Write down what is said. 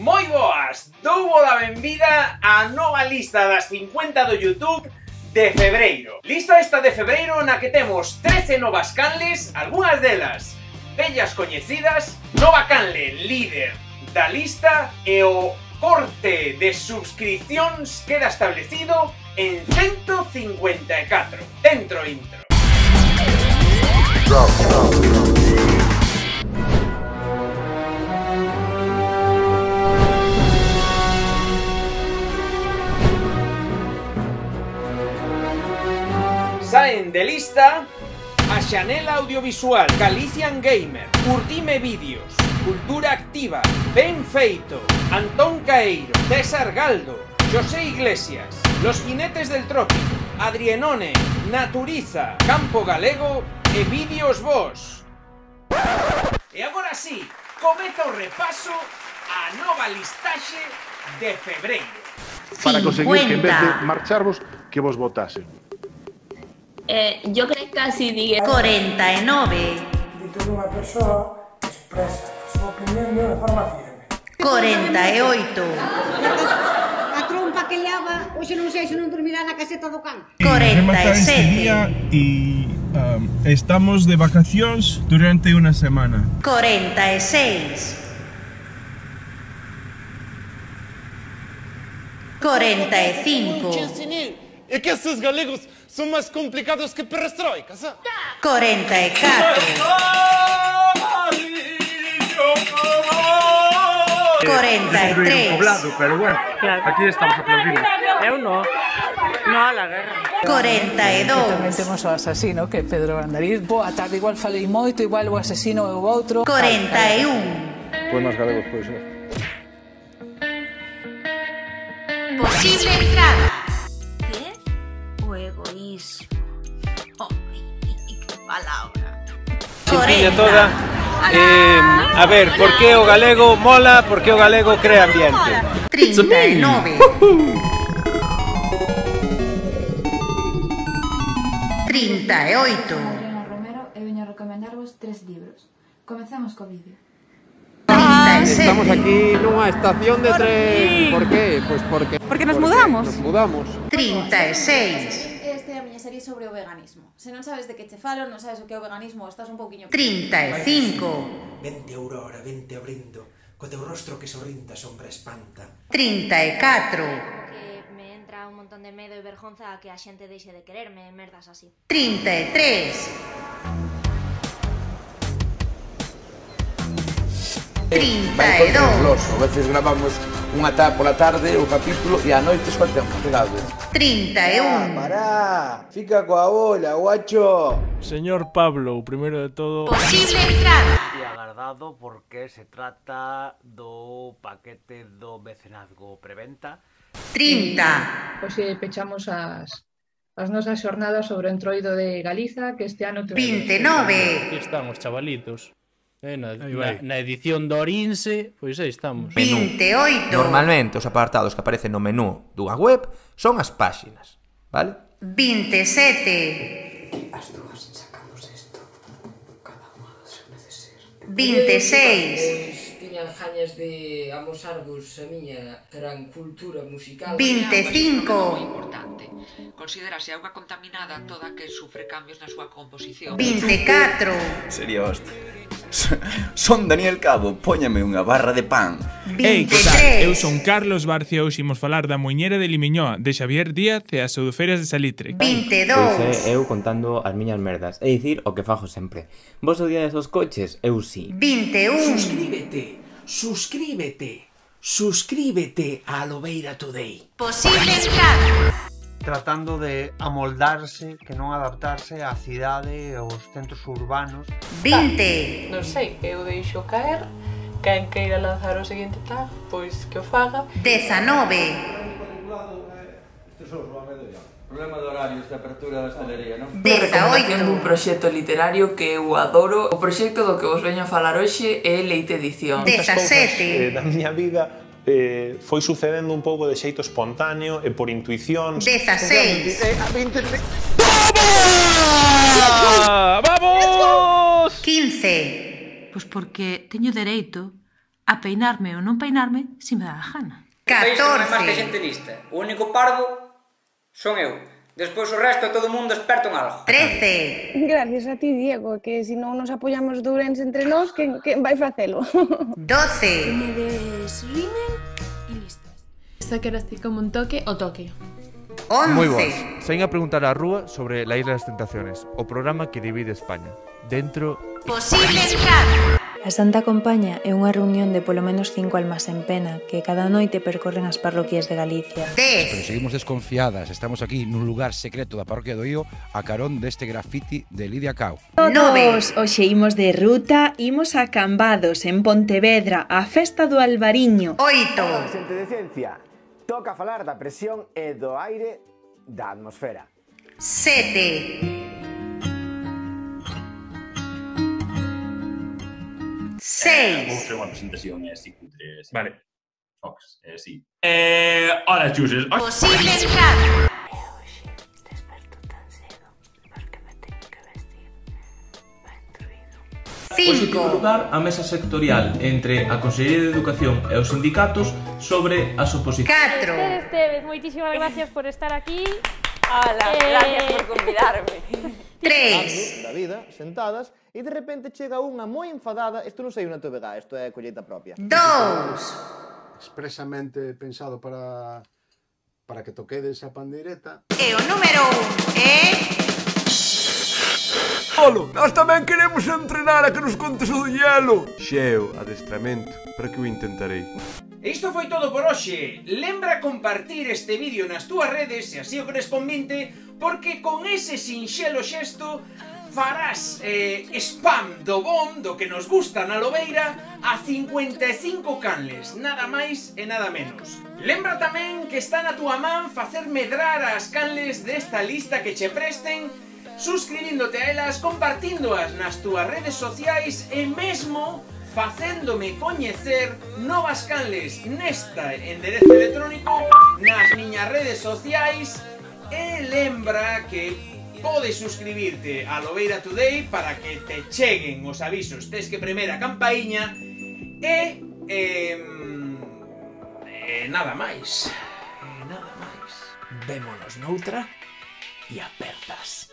Moi boas, dou a benvida á nova lista das 50 do YouTube de febreiro. Lista esta de febreiro na que temos 13 novas canles, algunhas delas bellas coñecidas, nova canle líder da lista e o corte de subscripcións queda establecido en 154. Dentro intro. Saen de lista a Chanel Audiovisual, Galician Gamer, Urdime Vídeos, Cultura Activa, Ben Feito, Antón Caeiro, César Galdo, José Iglesias, Los Jinetes del Trópico, Adrienone, Naturiza, Campo Galego e Vídeos Vos. E agora sí, comeza o repaso a nova listaxe de febreiro. Para conseguir que en vez de marcharvos, que vos votasen. Eh, yo creo que casi diría 49, Dito dunha persoa expresa a súa opinión de unha forma firme. 48, A trompa que leaba, hoxe non sei se non dormirá na caseta do can. remata este 47, día y um, estamos de vacaciones durante una semana. 46, 45, É que esses galegos son mais complicados que perestroicas, ah? 44. 43. Poblado, pero bueno, claro. aquí estamos aplaudindo. Eu no. No a la guerra. 42. E tamén temos o asasino, que é Pedro Bandariz. Boa tarde, igual falei moito, igual o asesino é o outro. 41. Poemas galegos, pois, non? Posible entrada egoísmo. Oh, ¡Qué palabra! Correcta. toda. Eh, a ver, por que o galego mola, por que o galego crea ambiente? 39. 38. Romero, Romero e veño recomendarvos tres libros. Comecemos co vídeo. Estamos aquí nunha estación de tren. Por qué? Pois porque Porque nos mudamos. Nos mudamos. 36 que é a miña serie sobre o veganismo. Se non sabes de que che falo, non sabes o que é o veganismo, estás un pouquiño... 35 Vente, Aurora, vente abrindo. Co teu rostro que sorrinda sombra espanta. 34 Que me entra un montón de medo e vergonza a que a xente deixe de quererme merdas así. 33 32 Vai contra a veces gravamos unha tarde pola tarde o capítulo e a noite só temos pegado. 31. Ah, pará, fica coa bola, guacho. Señor Pablo, o primeiro de todo... Posible entrada. E agardado porque se trata do paquete do mecenazgo preventa. 30. Pois pues, pechamos as, as nosas xornadas sobre o entroido de Galiza que este ano... 29. Aquí están os chavalitos. Eh, na, na, na edición do Orinse, pois aí estamos. 28. Normalmente os apartados que aparecen no menú dunha web son as páxinas, vale? 27. As dúas sacamos isto. Cada unha se necesar. 26. Tiñan jañas de amosarvos a miña gran cultura musical. 25. Moi importante. Considerase auga contaminada toda que sufre cambios na súa composición. 24. Sería hostia. Son Daniel Cabo, póñame unha barra de pan. Ei, que tal? Eu son Carlos Barcia e hoxe imos falar da Moñera de Limiñoa, de Xavier Díaz e as Suduferias de Salitre. 22! Pois eu contando as miñas merdas, é dicir, o que fajo sempre. Vos odiades os coches? Eu sí. 21! Suscríbete, suscríbete, suscríbete a Lobeira Today. Posible entrada tratando de amoldarse, que non adaptarse á cidade, aos centros urbanos. 20. Non sei, eu deixo caer, quen queira lanzar o seguinte tag, pois que o faga. 19. Problema de horarios de apertura da hostelería, non? Recomendación dun proxecto literario que eu adoro. O proxecto do que vos veño a falar hoxe é Leite Edición. 17. Da eh, miña vida eh, foi sucedendo un pouco de xeito espontáneo e por intuición. 16. Eh, eh, eh ¡Vamos! ¡Vamos! 15. Pois porque teño dereito a peinarme ou non peinarme se si me dá a gana. 14. Máis que xente lista. O único parvo son eu. Despois o resto todo o mundo experto en algo. 13. Gracias a ti, Diego, que se si non nos apoyamos do Ourense entre nós, quen, quen vai facelo? 12. Me des rímel e listas. Esta que ti como un toque o toque. 11. Moi boas. Saín a preguntar á rúa sobre la Isla das Tentaciones, o programa que divide España. Dentro... Posible entrar. A Santa Compaña é unha reunión de polo menos cinco almas en pena que cada noite percorren as parroquias de Galicia. Pero seguimos desconfiadas, estamos aquí nun lugar secreto da parroquia do Ío a carón deste grafiti de Lidia Cao. Todos, hoxe imos de ruta, imos a Cambados, en Pontevedra, a festa do Albariño. Oito! Xente de ciencia, toca falar da presión e do aire da atmosfera. Sete! Seis. Eh, vou facer unha presentación así cutre. Así. Vale. Fox, eh, sí. Eh, hola, chuses. Oh. Posible eh, entrada. Pois lugar a mesa sectorial entre a Consellería de Educación e os sindicatos sobre as oposicións. 4. Esther Esteves, moitísimas gracias por estar aquí. Hola, eh... gracias por convidarme. 3. Da vida, sentadas, e de repente chega unha moi enfadada, isto non sei unha TVG, isto é colleita propia. Dous! Expresamente pensado para para que toquedes a pandeireta. E o número un é... Polo, nós tamén queremos entrenar a que nos contes o do hielo. Xeo, adestramento, para que o intentarei. Isto foi todo por hoxe. Lembra compartir este vídeo nas túas redes se así o crees convinte, porque con ese sinxelo xesto farás eh, spam do bom, do que nos gusta na lobeira, a 55 canles, nada máis e nada menos. Lembra tamén que está na túa man facer medrar as canles desta lista que che presten, suscribíndote a elas, compartíndoas nas túas redes sociais e mesmo facéndome coñecer novas canles nesta enderezo electrónico nas miñas redes sociais e lembra que Podes suscribirte a Lobeira Today para que te cheguen os avisos. Tes que premer a campaíña e... Eh, eh, nada máis. Eh, nada máis. Vémonos noutra e apertas.